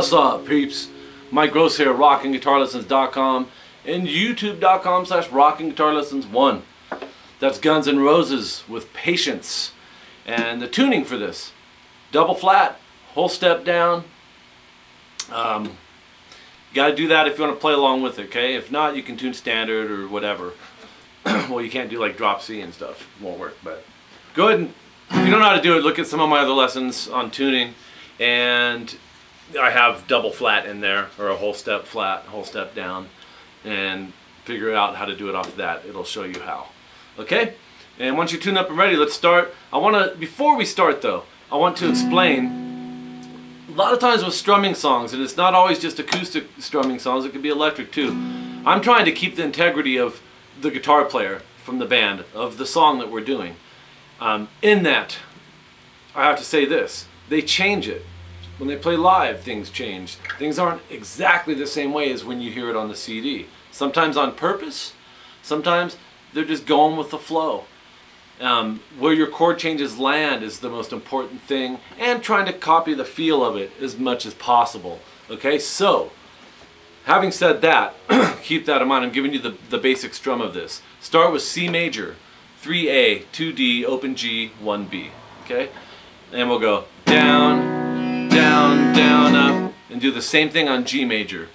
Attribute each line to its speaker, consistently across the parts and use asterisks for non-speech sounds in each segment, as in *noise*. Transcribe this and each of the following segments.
Speaker 1: What's up, peeps? Mike Gross here, rockinguitarlessons.com and youtube.com slash rockinguitarlessons1. That's Guns N' Roses with Patience. And the tuning for this, double flat, whole step down. Um, you gotta do that if you want to play along with it, okay? If not, you can tune standard or whatever. *clears throat* well, you can't do like drop C and stuff. Won't work, but go ahead and if you don't know how to do it, look at some of my other lessons on tuning. And I have double flat in there, or a whole step flat, whole step down. And figure out how to do it off of that. It'll show you how. Okay? And once you tune up and ready, let's start. I want to, before we start though, I want to explain, a lot of times with strumming songs, and it's not always just acoustic strumming songs, it could be electric too. I'm trying to keep the integrity of the guitar player from the band, of the song that we're doing. Um, in that, I have to say this, they change it. When they play live, things change. Things aren't exactly the same way as when you hear it on the CD. Sometimes on purpose, sometimes they're just going with the flow. Um, where your chord changes land is the most important thing, and trying to copy the feel of it as much as possible. Okay, so, having said that, *clears throat* keep that in mind. I'm giving you the, the basic strum of this. Start with C major. 3A, 2D, open G, 1B. Okay? And we'll go down, down, down, up, and do the same thing on G major.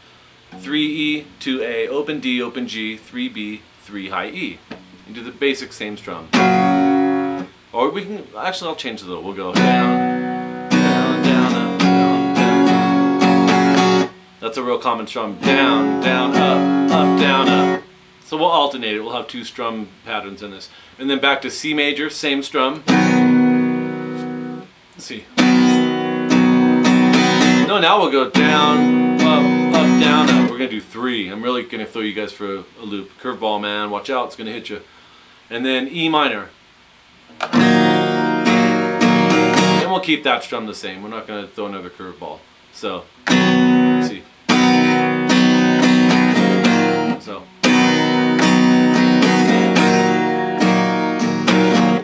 Speaker 1: 3E, 2A, open D, open G, 3B, 3 high E. And do the basic same strum. Or we can, actually I'll change it a little. We'll go down, down, down, up, down, down. That's a real common strum. Down, down, up, up, down, up. So we'll alternate it. We'll have two strum patterns in this. And then back to C major, same strum. Let's see. No, now we'll go down, up, up, down, up. We're going to do three. I'm really going to throw you guys for a, a loop. Curveball, man. Watch out. It's going to hit you. And then E minor. And we'll keep that strum the same. We're not going to throw another curveball. So, see. So.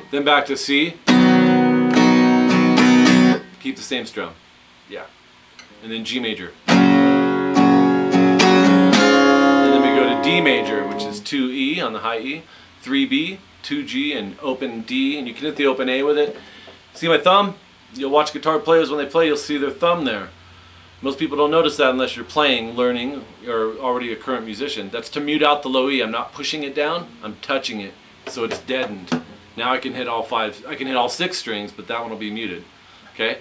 Speaker 1: Then back to C. Keep the same strum. Yeah. And then G major. And then we go to D major, which is 2E on the high E, 3B, 2G, and open D. And you can hit the open A with it. See my thumb? You'll watch guitar players when they play, you'll see their thumb there. Most people don't notice that unless you're playing, learning, or already a current musician. That's to mute out the low E. I'm not pushing it down, I'm touching it so it's deadened. Now I can hit all five, I can hit all six strings, but that one will be muted. Okay?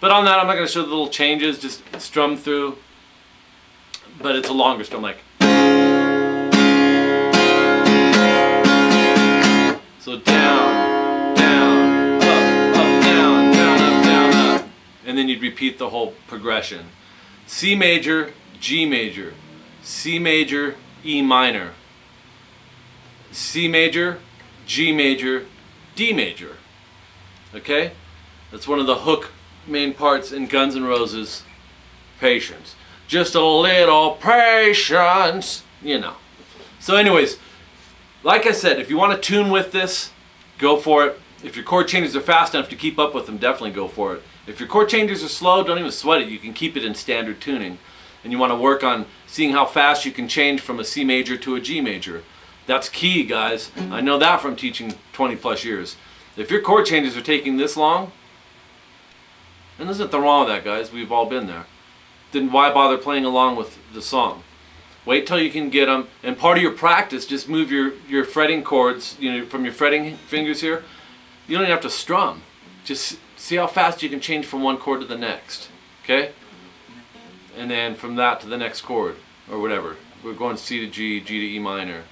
Speaker 1: But on that, I'm not going to show the little changes, just strum through. But it's a longer strum, like. So down, down, up, up, down, down, up, down, up. And then you'd repeat the whole progression. C major, G major, C major, E minor, C major, G major, D major. Okay? That's one of the hook main parts in Guns N' Roses. Patience. Just a little patience. You know. So anyways, like I said, if you want to tune with this, go for it. If your chord changes are fast enough to keep up with them, definitely go for it. If your chord changes are slow, don't even sweat it. You can keep it in standard tuning. And you want to work on seeing how fast you can change from a C major to a G major. That's key, guys. I know that from teaching 20 plus years. If your chord changes are taking this long, and there's nothing wrong with that, guys. We've all been there. Then why bother playing along with the song? Wait till you can get them. And part of your practice, just move your, your fretting chords, you know, from your fretting fingers here. You don't even have to strum. Just see how fast you can change from one chord to the next. Okay? And then from that to the next chord, or whatever. We're going C to G, G to E minor,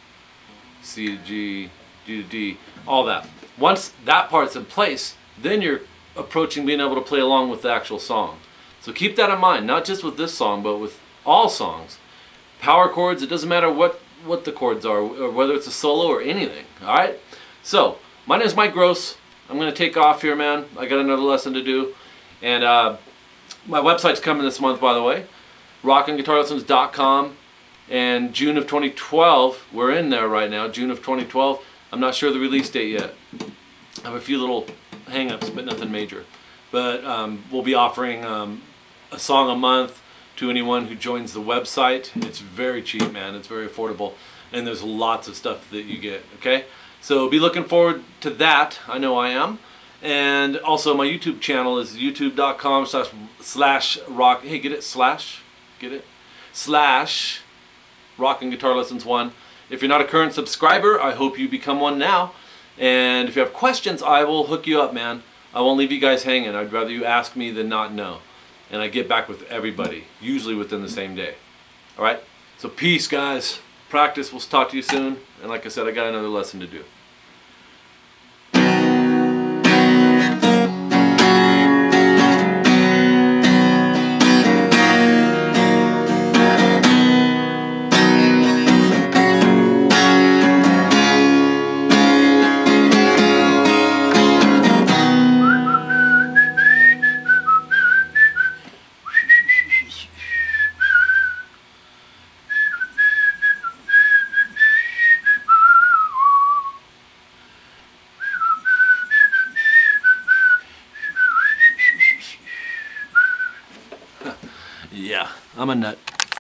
Speaker 1: C to G, G to D, all that. Once that part's in place, then you're approaching being able to play along with the actual song. So keep that in mind, not just with this song, but with all songs. Power chords, it doesn't matter what, what the chords are, or whether it's a solo or anything, alright? So, my name is Mike Gross. I'm going to take off here, man. I got another lesson to do. And uh, my website's coming this month, by the way. rockinguitarlessons.com. And June of 2012, we're in there right now, June of 2012. I'm not sure the release date yet. I have a few little hang-ups, but nothing major. But um, we'll be offering um, a song a month to anyone who joins the website. It's very cheap, man. It's very affordable. And there's lots of stuff that you get, okay? So be looking forward to that. I know I am. And also my YouTube channel is youtube.com slash slash rock. Hey, get it? Slash? Get it? Slash rock and guitar lessons one. If you're not a current subscriber, I hope you become one now. And if you have questions, I will hook you up, man. I won't leave you guys hanging. I'd rather you ask me than not know. And I get back with everybody, usually within the same day. All right? So peace, guys. Practice. We'll talk to you soon. And like I said, I got another lesson to do. I'm a nut.